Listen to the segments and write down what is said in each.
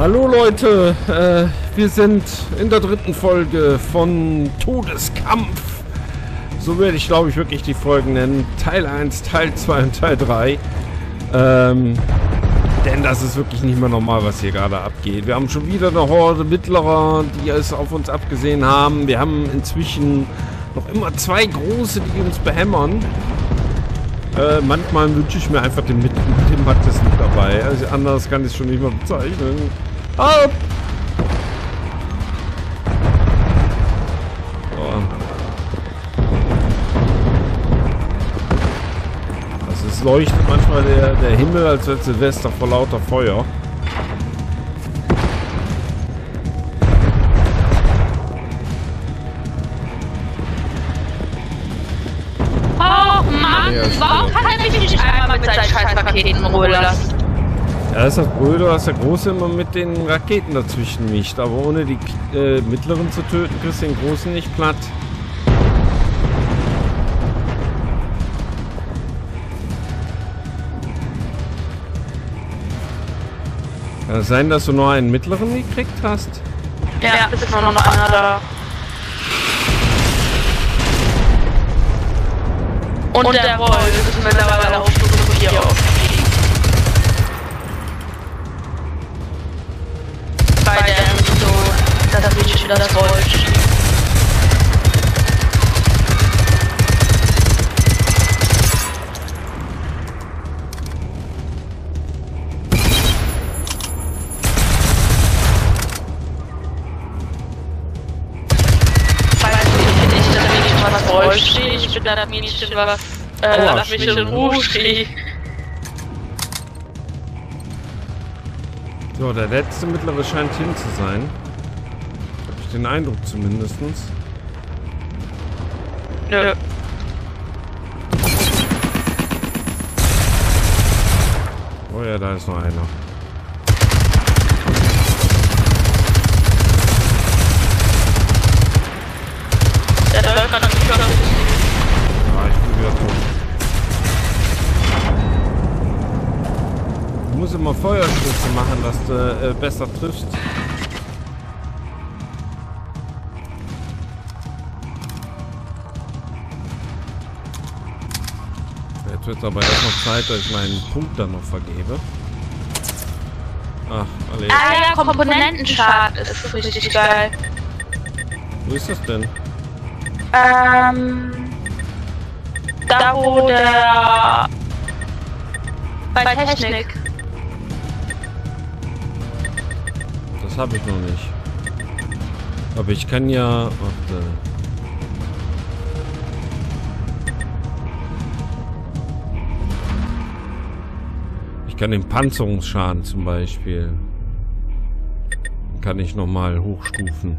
Hallo Leute, äh, wir sind in der dritten Folge von Todeskampf. So werde ich glaube ich wirklich die Folgen nennen. Teil 1, Teil 2 und Teil 3. Ähm, denn das ist wirklich nicht mehr normal, was hier gerade abgeht. Wir haben schon wieder eine Horde Mittlerer, die es auf uns abgesehen haben. Wir haben inzwischen noch immer zwei große, die uns behämmern. Äh, manchmal wünsche ich mir einfach den, mit den Mattes nicht dabei. Also anders kann ich es schon nicht mehr bezeichnen. Ab! Oh. Also es leuchtet manchmal der, der Himmel als wäre Silvester vor lauter Feuer. Oh Mann, warum kann er mich nicht einmal mit seinen Scheißraketen in Ruhe lassen? Ja, das ist das Blöde, dass der Große immer mit den Raketen dazwischen mischt. Aber ohne die äh, Mittleren zu töten, kriegst du den Großen nicht platt. Kann es sein, dass du nur einen Mittleren gekriegt hast? Ja, ist immer noch einer da. Und, der Wolf ist mittlerweile auf Stufe 4 aufgestiegen. Mädchen das. Weil ich nicht bin das Mädchen steht. Ruhe. So, der letzte Mittlere scheint hin zu sein. Den Eindruck zumindestens. Nö. Oh ja, da ist noch einer. Der läuft gerade nicht auf. Ah, ich bin wieder tot. Du musst immer Feuerschüsse machen, dass du äh, besser triffst. Jetzt wird aber erst noch Zeit, dass ich meinen Punkt dann noch vergebe. Ach, alle. Ah ja, Komponentenschaden ist richtig geil. Wo ist das denn? Ähm. Da wo der. Bei Technik. Das habe ich noch nicht. Aber ich kann ja. Warte. Kann den Panzerungsschaden zum Beispiel. Kann ich nochmal hochstufen.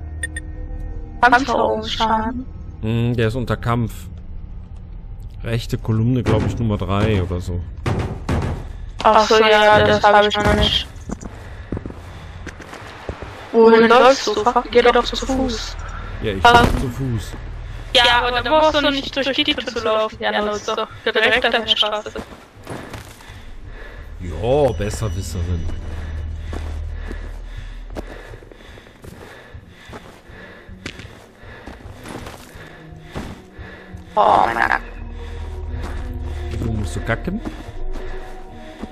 Panzerungsschaden. Hm, der ist unter Kampf. Rechte Kolumne, glaube ich, Nummer 3 oder so. Achso, ja, das habe ich noch nicht. Wohin läufst du? Geh doch zu Fuß. Ja, ich Ähm. bin zu Fuß. Ja, aber dann brauchst du nicht durch die Tiefe zu laufen. Ja, das ist doch direkt an der Straße. Ja, Besserwisserin. Oh, mein Nacken. Wieso musst du kacken?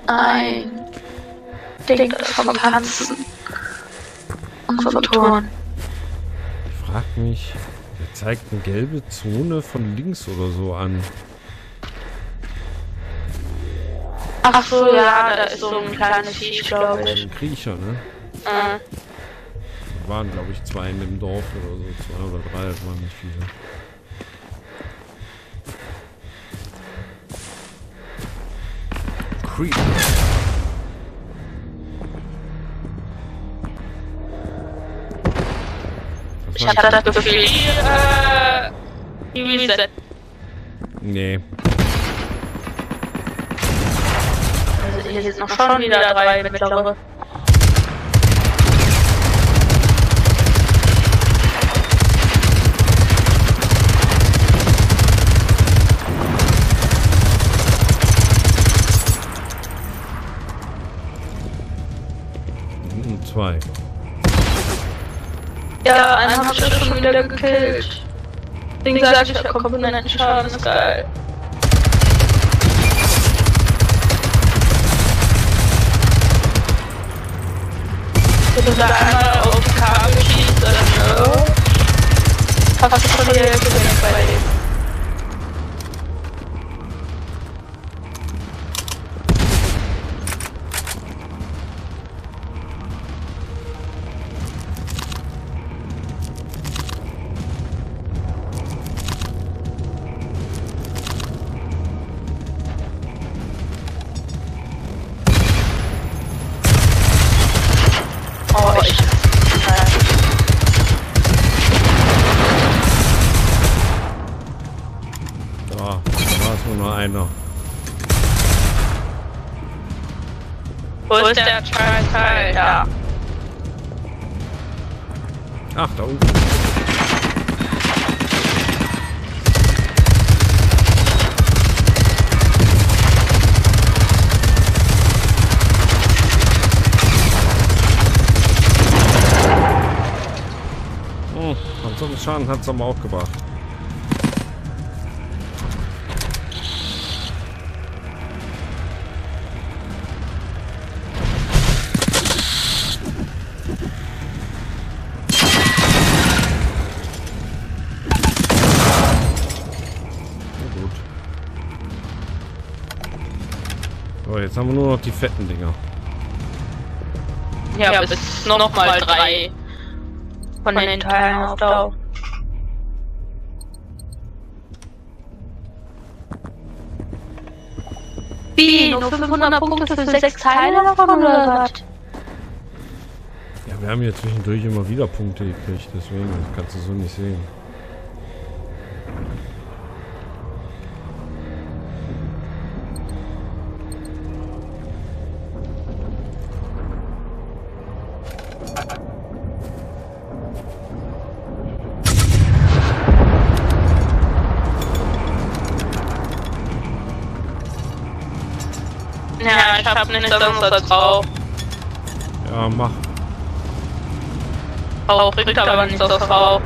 Ein Ding vom Tanzen. Und vom Turnen. Ich frag mich, der zeigt eine gelbe Zone von links oder so an. Ach so, ja, da ist so ein kleines Viech, glaube ich. Ein Kriecher, ne? Mhm. Da waren, glaube ich, zwei in dem Dorf oder so. Zwei oder drei, das waren nicht viele. Creep. Ich hatte das Gefühl, äh, Reset. Nee. Hier sind noch schon wieder drei mittlere. sind zwei. Ja, einen hab ich ja schon wieder gekillt. Deswegen sag ich, der Komponentenschaden ist geil. Wenn du da einmal auf die Kabel schießt, dann ne? Hast du schon 1000 Schaden hat es aber auch gebracht. Jetzt haben wir nur noch die fetten Dinger. Ja, ja bis noch, noch mal drei von, von den, den Teilen auf Wie? Nur 500 Punkte für sechs Teile davon oder was? Ja, wir haben ja zwischendurch immer wieder Punkte gekriegt, deswegen kannst du so nicht sehen. Ja, ich hab anderes als Rauch. Ja, mach. Rauch kriegt aber nichts aus Rauch.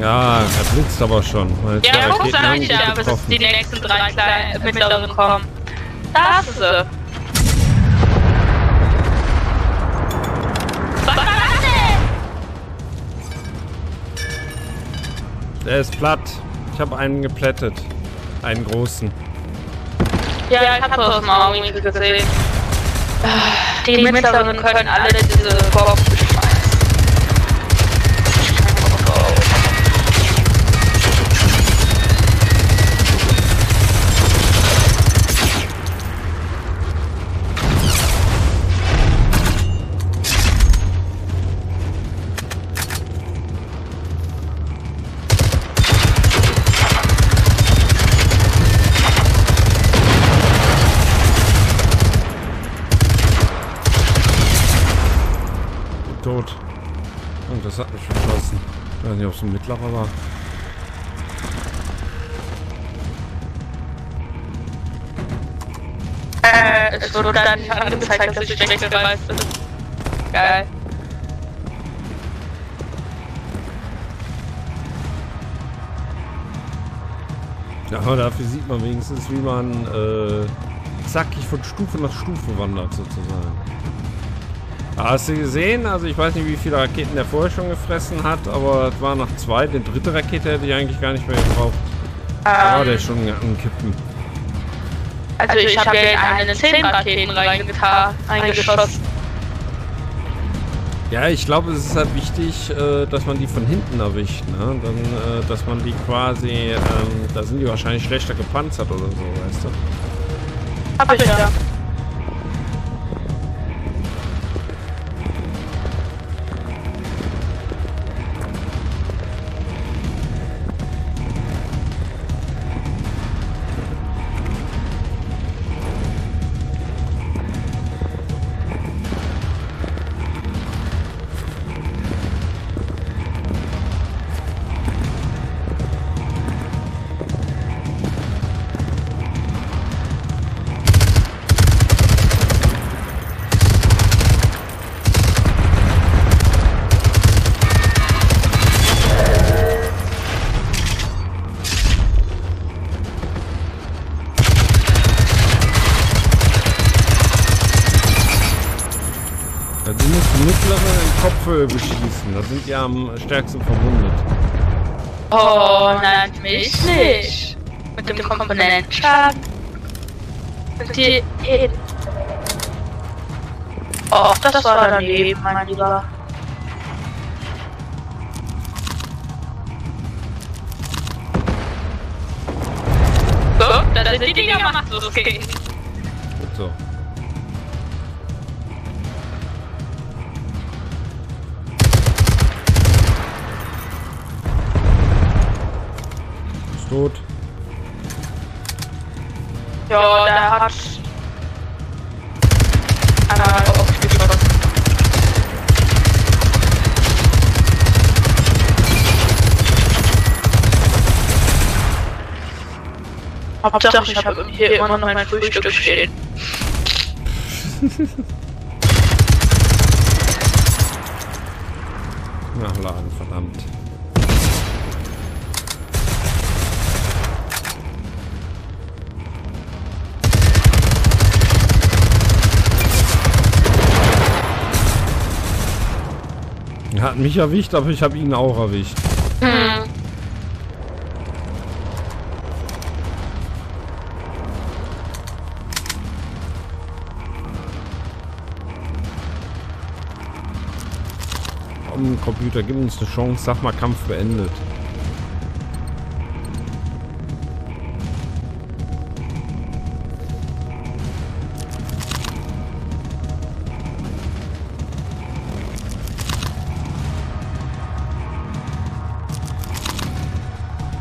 Ja, er blitzt aber schon. weil zwei Ja, guck sag ich ja, bis die nächsten drei kleinen mittleren kommen. Da ist sie. Der ist platt. Ich habe einen geplättet. Einen großen. Ja, ich hab das mal irgendwie gesehen. Die Mittleren können alle diese Box mittlerer war. Äh, es wurde dann nicht angezeigt, dass ich schlecht gereist bin. Geil. Ja, aber dafür sieht man wenigstens, wie man äh, zackig von Stufe nach Stufe wandert, sozusagen. Hast du gesehen? Also ich weiß nicht, wie viele Raketen der vorher schon gefressen hat, aber es war nach zwei. Die dritte Rakete hätte ich eigentlich gar nicht mehr gebraucht. Da war der Ähm, schon am Kippen. also ich habe ja in eine 10 Raketen reingetan, eingeschossen. Ja, ich glaube, es ist halt wichtig, äh, dass man die von hinten erwischt. Ne? Dann, äh, dass man die quasi, ähm, da sind die wahrscheinlich schlechter gepanzert oder so, weißt du? Hab ich ja. Beschießen. Da sind die am stärksten verwundet. Oh, nein, mich nicht. Mit dem Komponentenschaden. Sind die. Oh, das war daneben, mein Lieber. So, da sind die Dinger machtlos gegen. Tot. Ja, der hat. Einer aufgeschossen. Hauptsache, ich habe hier immer noch mein Frühstück stehen. Nachladen, verdammt. Er hat mich erwischt, aber ich habe ihn auch erwischt. Komm, Computer, gib uns eine Chance. Sag mal, Kampf beendet.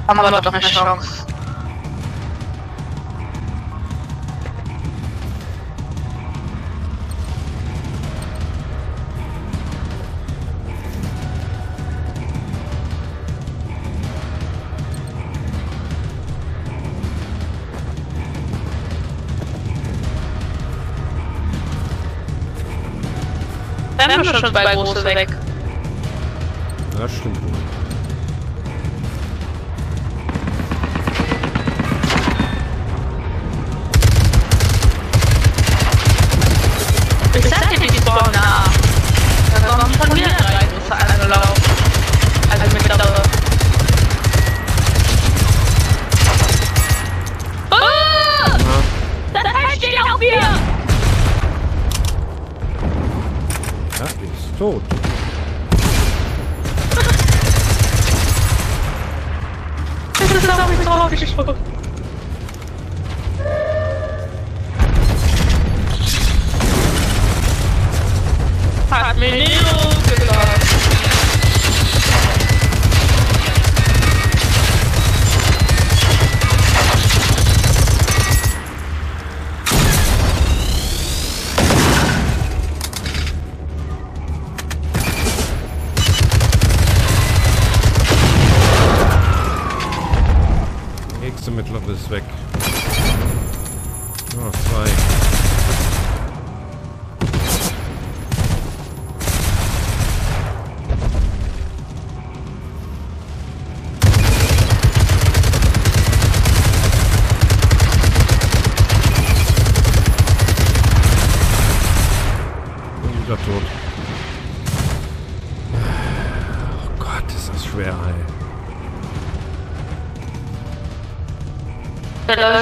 Haben wir doch eine Chance. Wir haben doch schon zwei große weg. Ja, stimmt mittlere ist weg. Noch zwei.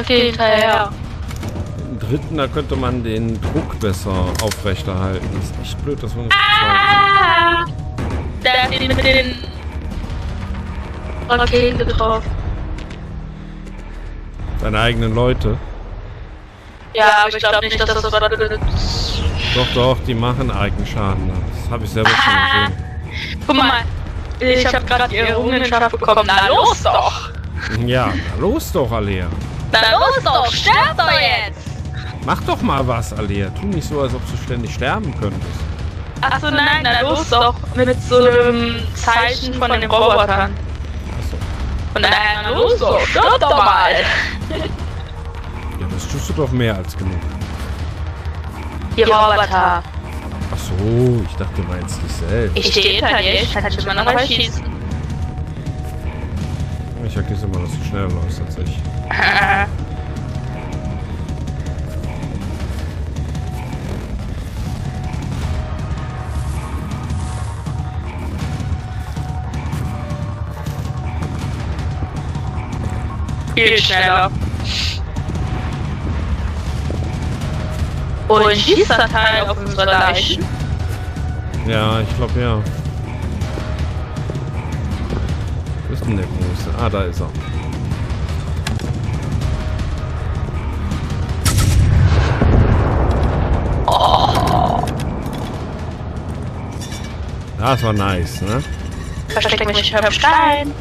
Hier hinterher. Im dritten, da könnte man den Druck besser aufrechterhalten. Das ist echt blöd, dass man nicht Ah! Der hat ihn mit den Raketen getroffen. Deine eigenen Leute. Ja, aber ich glaube nicht, dass das was benutzt. Doch, doch, die machen Eigenschaden. Das habe ich selber schon Ah. gesehen. Guck mal, ich habe gerade die Errungenschaft bekommen. Na los doch! Ja, na los doch, Alea. Na los doch! Sterb doch jetzt! Mach doch mal was, Alea. Tu nicht so, als ob du ständig sterben könntest. Achso, nein, na los doch! Mit so einem Zeichen von den Robotern. Achso. Und dann, na los doch! Stirb doch mal! Ja, das tust du doch mehr als genug. Die Roboter. Ach so, ich dachte, du meinst dich selbst. Ich stehe hinter dir, ich kann dich immer noch erschießen dass du schneller läufst tatsächlich. Ah. Viel schneller. Und schießt der Teil auf unsere Leichen? Ja, ich glaube ja. Wo ist denn der Große? Ah, da ist er. Das war nice, ne? Versteck mich am Stein.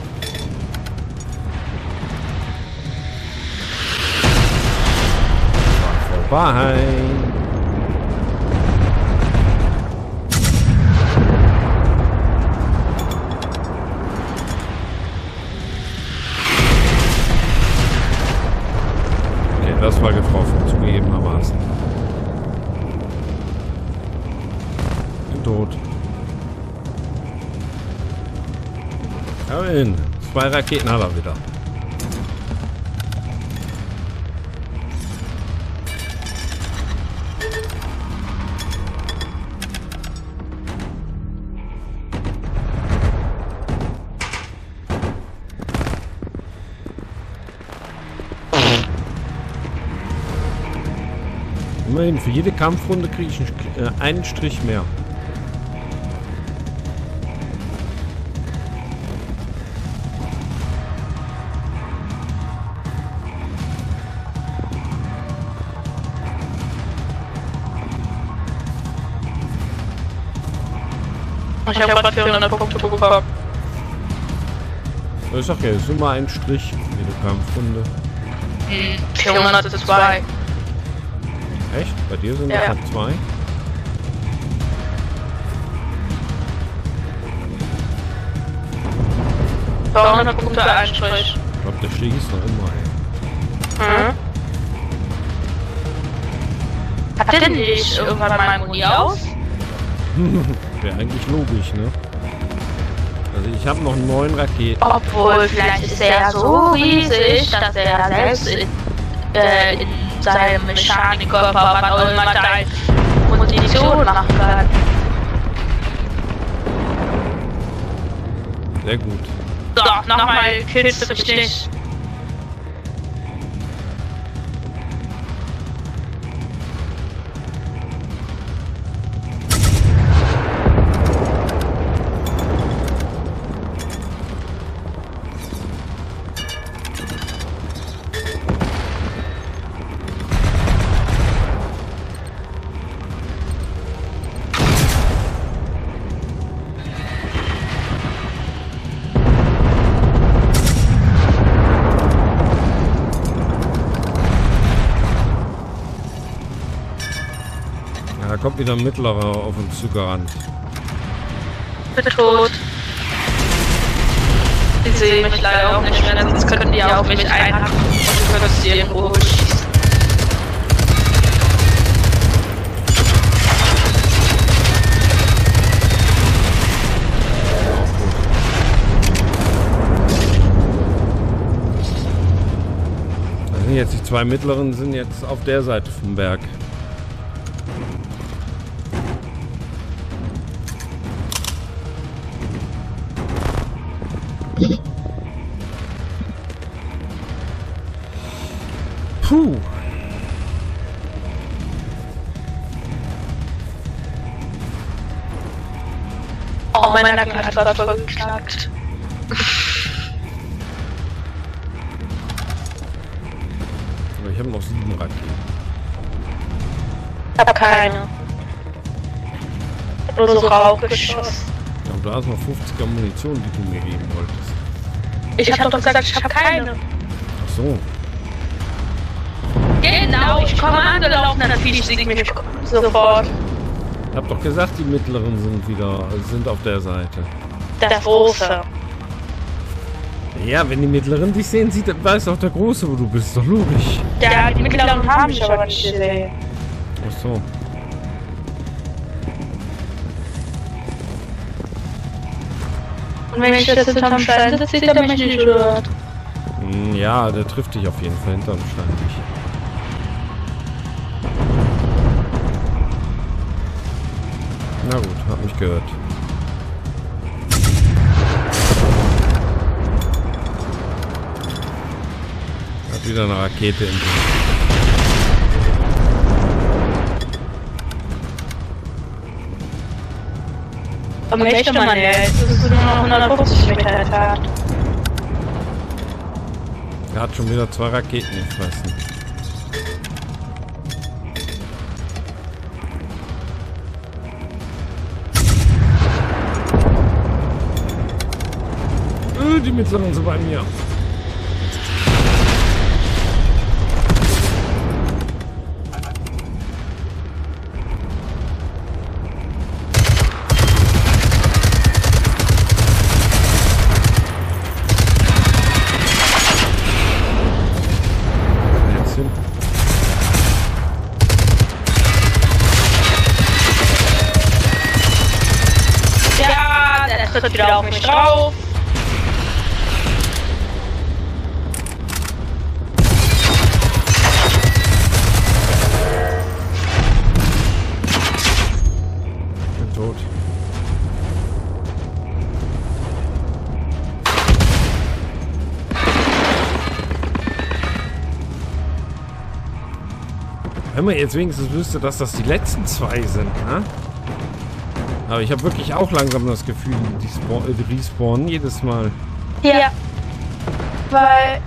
Vorbei. Zwei Raketen hat er wieder. Immerhin, für jede Kampfrunde kriege ich einen, äh, einen Strich mehr. Ich habe gerade 400 Punkte bekommen. Ich sag ja, es ist immer ein Strich jede Kampfrunde. Hm, 402. Echt? Bei dir sind Ja. es zwei? Ja. 200 Punkte Einstrich. Ich glaube, der Stich ist noch immer, ey. Mhm. Hat denn nicht irgendwann mal Muni aus? Wäre eigentlich logisch, ne? Also ich habe noch neun Raketen. Obwohl, vielleicht ist er ja so riesig, dass er selbst in, äh, in seinem Mechanikkörper was auch immer da Munition machen kann. Sehr gut. So, nochmal killst du mich nicht. Ein mittlerer auf uns zugerannt. Bitte tot. Die sehen mich leider auch nicht mehr, sonst könnten die auf mich einhacken und du könntest sie irgendwo schießen. Da sind jetzt die zwei mittleren sind jetzt auf der Seite vom Berg. Puh. Oh, mein Nacken hat gerade voll geknackt. Aber ich habe noch sieben Raketen. Ich hab keine. Ich hab nur so Rauchgeschoss. Ja, und da ist noch 50er Munition, die du mir geben wolltest. Ich hab doch gesagt, ich hab keine. Ach so. Genau, ich komme angelaufen, natürlich sieht mich sofort. Ich hab doch gesagt, die mittleren sind wieder sind auf der Seite. Der Große. Ja, wenn die mittleren dich sehen, sieht, weiß auch der Große, wo du bist. Doch logisch. Der, die mittleren haben mich aber nicht gesehen. Ach so. Und wenn ich jetzt hinterm Stein sitze, sieht er mich nicht gehört. Hm, Ja, der trifft dich auf jeden Fall hinterm Stein nicht. Gehört. Hat wieder eine Rakete im Bild. Aber möchte man ja jetzt. Das ist nur noch 150 Meter entfernt. Er hat schon wieder zwei Raketen gefressen. Äh, Die mittleren sind bei mir. Jetzt Wenn man jetzt wenigstens wüsste, dass das die letzten zwei sind, ne? Aber ich habe wirklich auch langsam das Gefühl, die, spawn, äh, die respawnen jedes Mal. Ja. Weil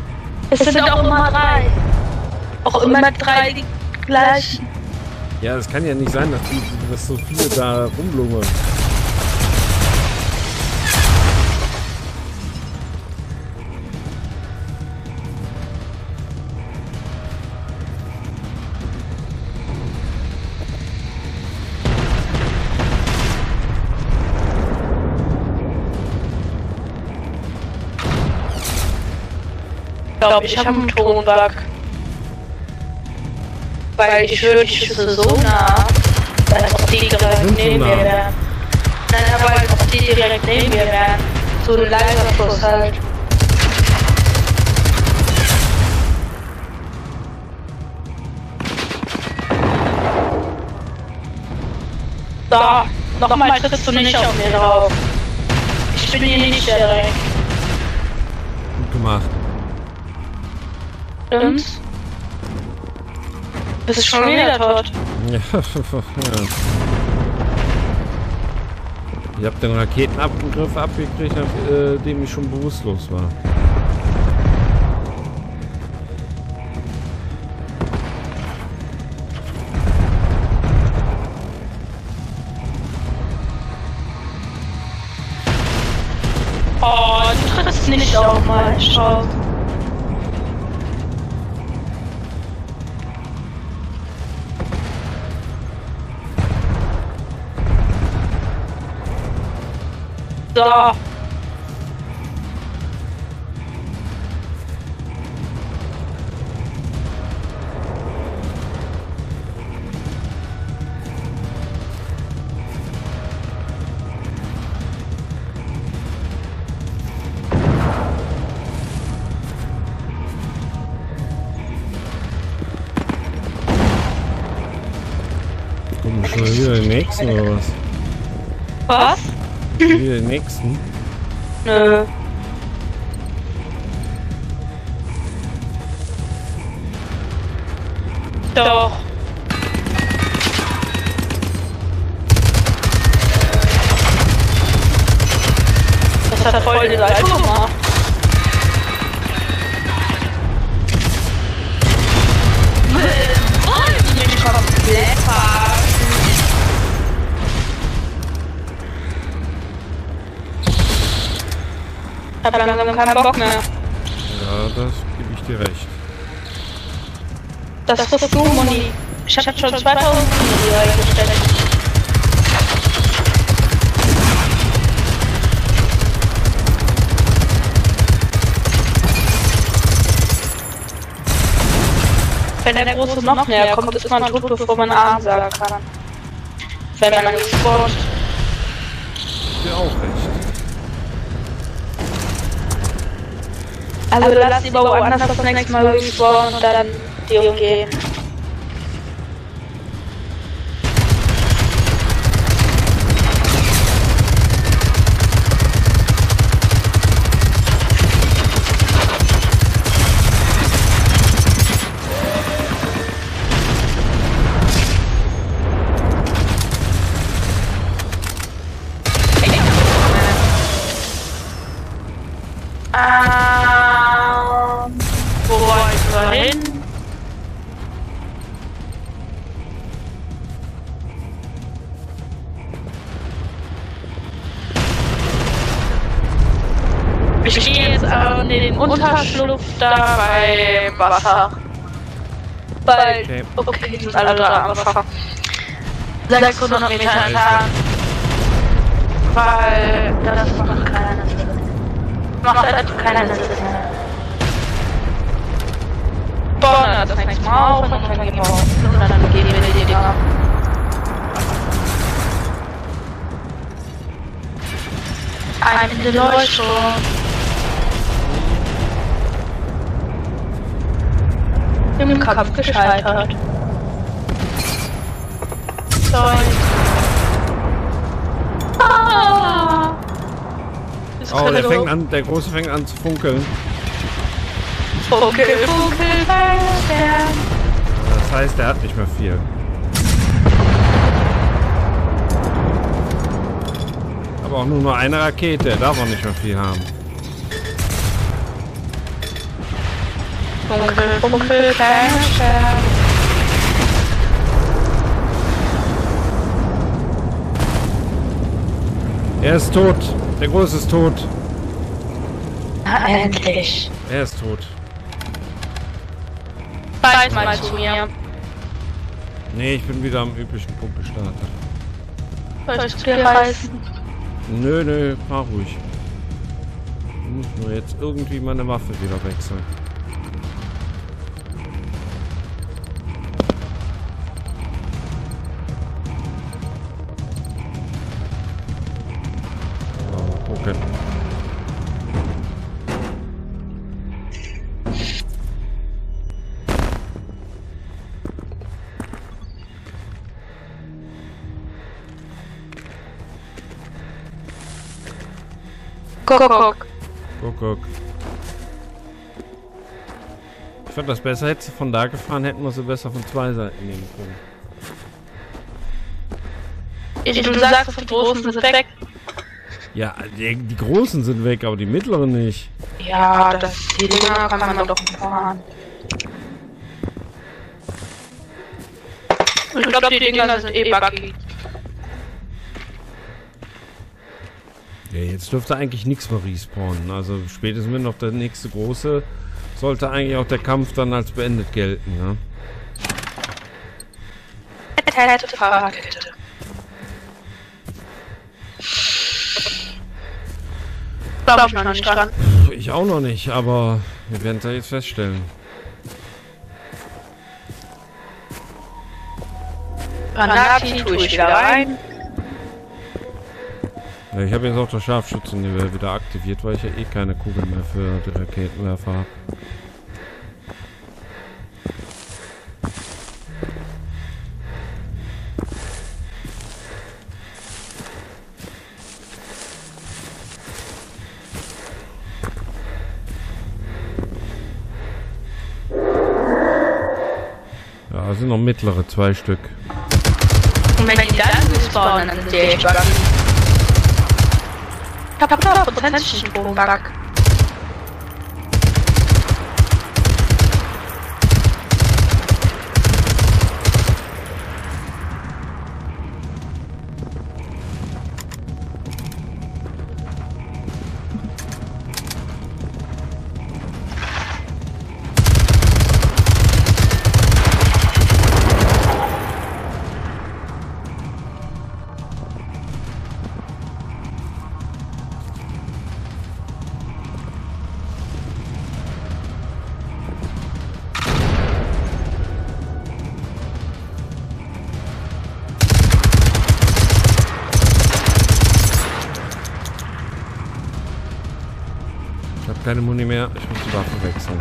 es sind auch immer drei. Auch immer drei die gleichen. Ja, es kann ja nicht sein, dass, die, dass so viele da rumlungern. Glaube, ich habe einen Tonbug. Weil ich höre die Schüsse so nah, als ob die direkt neben mir wären. Nein, aber als ob die direkt neben mir wären. So ein Laserfluss halt. Da, nochmal trittst du nicht auf mir drauf. Ich bin hier nicht direkt. Gut gemacht. Und? Bist schon wieder tot. Ja. Ich habe den Raketenabgriff abgekriegt, nachdem ich schon bewusstlos war. Oh, du trittst nicht auf meinen Schau. Kommen schon wieder den nächsten oder was? Was? Den nächsten? Nö. Doch. Das hat voll die Seite gemacht. Hab langsam keinen Bock mehr. Ja, das gebe ich dir recht. Das ist du, Moni. Ich hab schon 2000 Moni reingesteckt. Wenn der Große noch näher kommt, ist man tot, bevor man Arm sagen kann. Wenn man nicht spawnt. Dir auch recht. Also lass lieber woanders das nächste Mal Da bei Wasser. Weil, Okay. okay, die sind alle da am Wasser. 600 Meter entfernt. Weil das macht keinen Sinn. Macht einfach keinen Sinn. Bonner, das fängt mal auf und dann gehen wir auf. Und dann gehen wir die Dinger. Ein in Im Kampf gescheitert. Sorry. Ah! Das Oh, der so- fängt an, der Große fängt an zu funkeln. Funkel, funkel. Das heißt, der hat nicht mehr viel. Aber auch nur nur eine Rakete, er darf auch nicht mehr viel haben. Feuerstern. Er ist tot. Der Große ist tot. Na, endlich. Er ist tot. Bald mal zu mir. Nee, ich bin wieder am üblichen Punkt gestartet. Soll ich dir reißen? Nö, nö, fahr ruhig. Ich muss nur jetzt irgendwie meine Waffe wieder wechseln. Guck, guck. Ich fand das besser, hätte sie von da gefahren, hätten wir sie besser von zwei Seiten nehmen können. Ich, du sagst, die Großen sind weg. Ja, die, die großen sind weg, aber die mittleren nicht. Ja, das, die Dinger kann man doch fahren. Ich glaube, die Dinger sind eh buggy. Jetzt dürfte eigentlich nichts mehr respawnen. Also spätestens wenn noch der nächste große, sollte eigentlich auch der Kampf dann als beendet gelten, Fahrradkette. Glaube ich noch nicht dran. Ich auch noch nicht, aber wir werden es ja jetzt feststellen. Granati tue ich wieder rein. Ja, ich habe jetzt auch das Scharfschützengewehr wieder aktiviert, weil ich ja eh keine Kugeln mehr für die Raketenwerfer habe. Ja, sind noch mittlere, zwei Stück. Und wenn die dann respawnen, dann buggy. Ich hab 100% Sprungbug. Ich keine Muni mehr, ich muss die Waffe wechseln.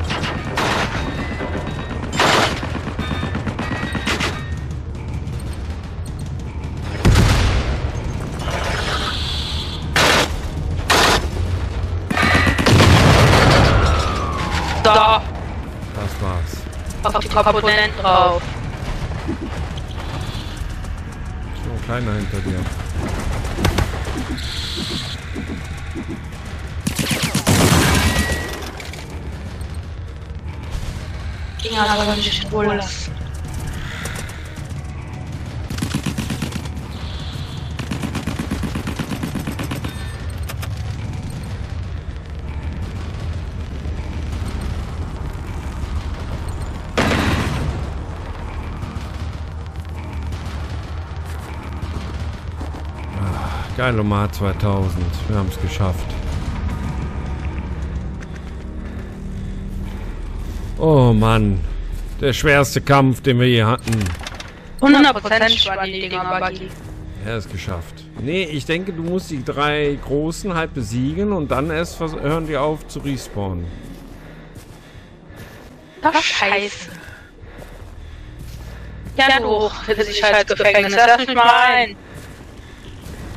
So, Das war's. auf die Komponenten drauf. Ein kleiner hinter dir. Dinger sollen mich wohl. Geil, Omar 2000. Wir haben es geschafft. Oh Mann. Der schwerste Kampf, den wir je hatten. 100% waren die Dinger buggy. Er ist geschafft. Nee, ich denke, du musst die drei Großen halt besiegen und dann erst hören die auf zu respawnen. Ach, scheiße. Ja, du, für Sicherheitsgefängnis. Lass mich mal rein.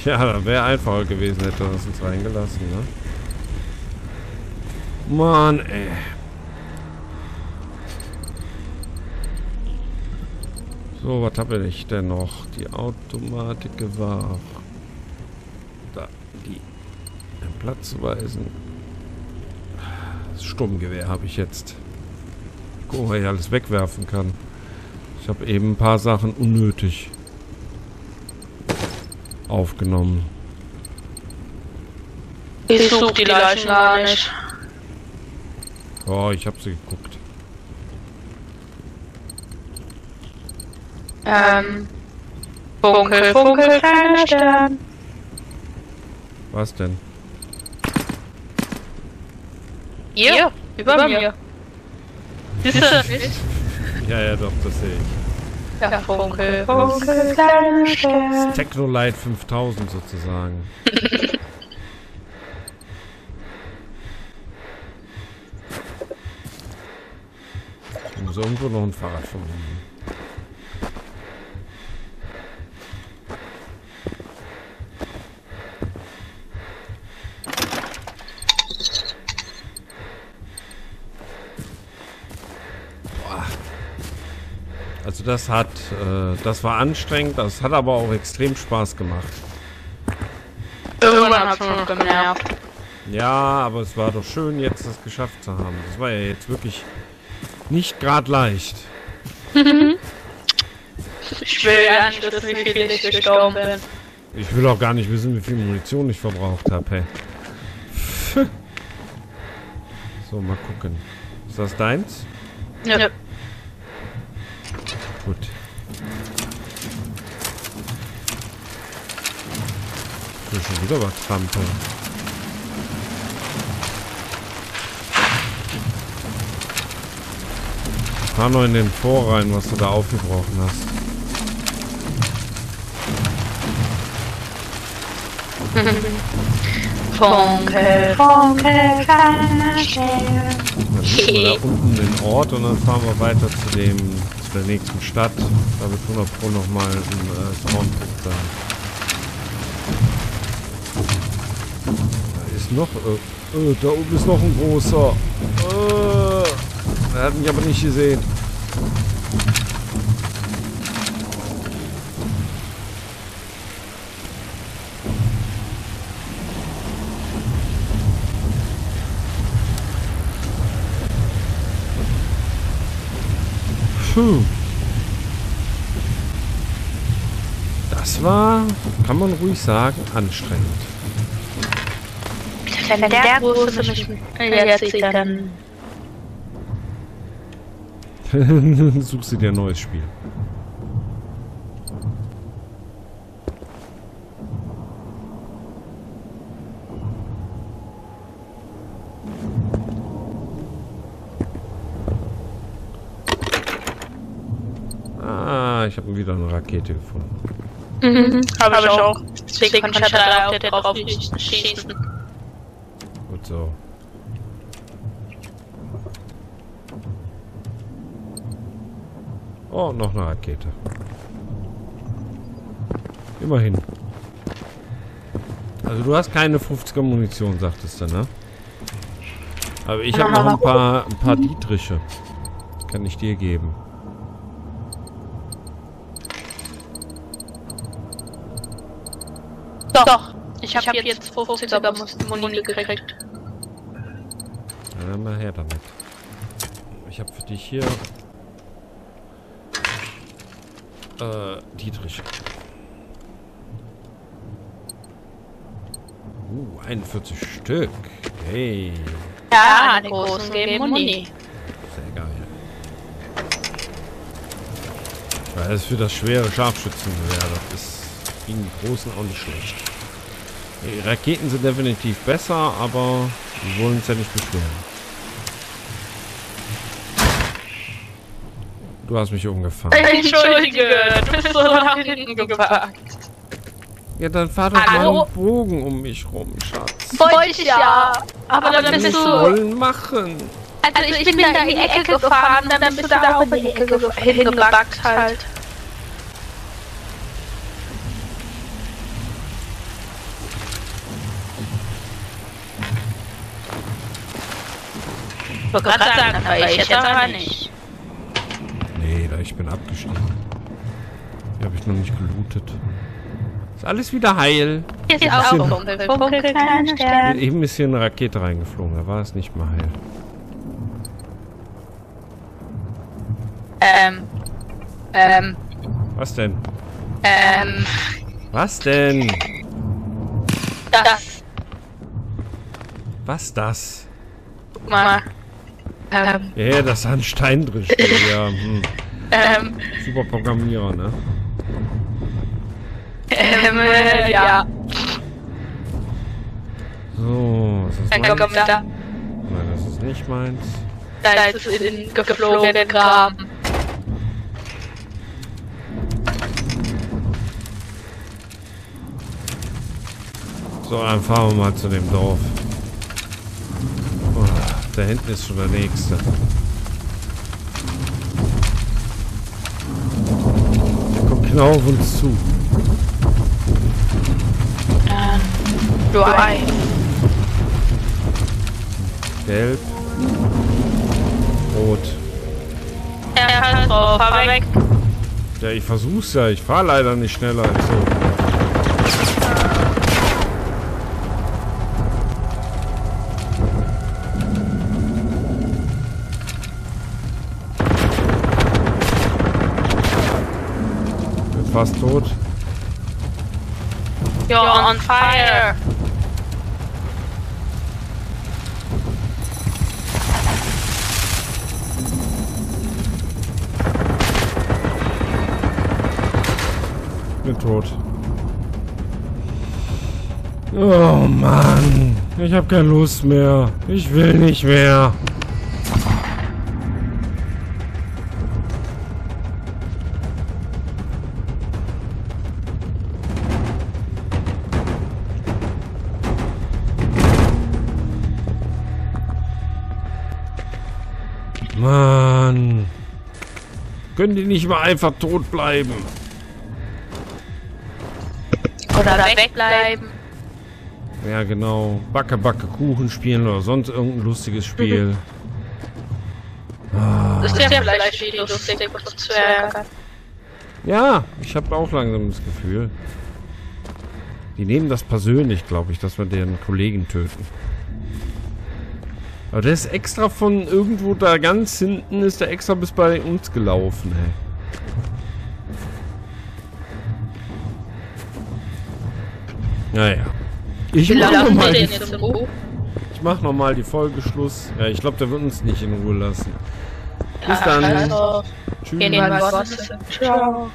Ja, das wäre einfacher gewesen, hätte er uns reingelassen, ne? Mann, ey. So, was habe ich denn noch? Die Automatik war da die Platz weisen. Das Sturmgewehr habe ich jetzt. Guck mal, ich alles wegwerfen kann. Ich habe eben ein paar Sachen unnötig aufgenommen. Ich such die Leichen gar nicht. Oh, ich habe sie geguckt. Ähm. Funkel, funkel, kleiner Stern. Was denn? Hier, über mir. Siehst du nicht? Ja, ja, doch, das sehe ich. Ja, funkel, funkel, kleiner Stern. Technolight 5000 sozusagen. Ich muss irgendwo noch ein Fahrrad von das hat, äh, das war anstrengend, das hat aber auch extrem Spaß gemacht. Irgendwann nur noch genervt. Ja, aber es war doch schön, jetzt das geschafft zu haben. Das war ja jetzt wirklich nicht gerade leicht. Ich will ja nicht wissen, wie viel ich gestorben bin. Ich will auch gar nicht wissen, wie viel Munition ich verbraucht habe. Hey. so, mal gucken. Ist das deins? Ja. Gut. Ich will schon wieder was trampeln. Fahr noch in den Vor rein, was du da aufgebrochen hast. Funkel, kleiner Stern. Dann wir da unten den Ort und dann fahren wir weiter zu dem der nächsten Stadt. Da wird 100 Pro nochmal ein äh, Spawnpunkt sein. Da ist noch. Äh, äh, da oben ist noch ein großer. Äh, er hat mich aber nicht gesehen. Puh. Das war, kann man ruhig sagen, anstrengend. Wenn der Große mich jetzt sieht, dann... Suchst du dir ein neues Spiel. Ah, ich habe wieder eine Rakete gefunden. Mhm, habe ich auch. Deswegen konnte ich da auf der drauf schießen. Gut so. Oh, noch eine Rakete. Immerhin. Also du hast keine 50er Munition, sagtest du, ne? Aber ich habe noch ein paar, ein paar Dietriche. Kann ich dir geben. Doch, ich habe hab jetzt 50er Muni gekriegt. Na, dann mal her damit. Ich habe für dich hier äh, Dietrich. Uh, 41 Stück. Hey, Ja, die Großen geben Muni. sehr geil. Weil das für das schwere Scharfschützengewehr, das ist gegen die Großen auch nicht schlecht. Die Raketen sind definitiv besser, aber wir wollen uns ja nicht beschweren. Du hast mich umgefahren. Entschuldige, du bist so nach hinten gepackt. Ja, dann fahr doch Hallo? mal einen Bogen um mich rum, Schatz. Wollte ich ja, aber dann bist Wir du... wollen machen. Also ich bin da in die Ecke gefahren, dann bist du da auch in die Ecke hingebackt halt. Wollte gerade sagen, aber ich jetzt aber nicht. Nee, da ich bin abgestiegen. Hier habe ich noch nicht gelootet. Ist alles wieder heil. Hier ist auch Funkel, Funkel, kleiner Stern. Eben ist hier eine Rakete reingeflogen, da war es nicht mal heil. Ähm, ähm, Was denn? ähm, Was denn? das, Was das? guck mal. Ähm, Ja, dass da ein Stein drin steht. Ja, hm. ähm, super Programmierer, ne? ähm, äh, ja. So, was ist Dann meins? kommt da, Nein, das ist nicht meins. da ist es in den geflogenen Graben. So, dann fahren wir mal zu dem Dorf. Da hinten ist schon der nächste. Der kommt genau auf uns zu. Du Ei. Gelb. Rot. Ja, drauf, fahr weg. Ja, ich versuch's ja. Ich fahr leider nicht schneller als so. On fire. Bin tot. Oh Mann. Ich habe keine Lust mehr. Ich will nicht mehr. Können die nicht mal einfach tot bleiben? Oder wegbleiben. Ja, genau. Backe, Backe, Kuchen spielen oder sonst irgendein lustiges Spiel. Das ist ja vielleicht viel lustig, uns zu ärgern. Ja, ich habe auch langsam das Gefühl. Die nehmen das persönlich, glaube ich, dass wir deren Kollegen töten. Aber der ist extra von irgendwo da ganz hinten, ist der extra bis bei uns gelaufen, ey. Naja. Ich Wie mach nochmal die, ich mach noch mal die Folge Schluss. Ja, ich glaube, der wird uns nicht in Ruhe lassen. Bis dann. Also, Tschüss. Ciao.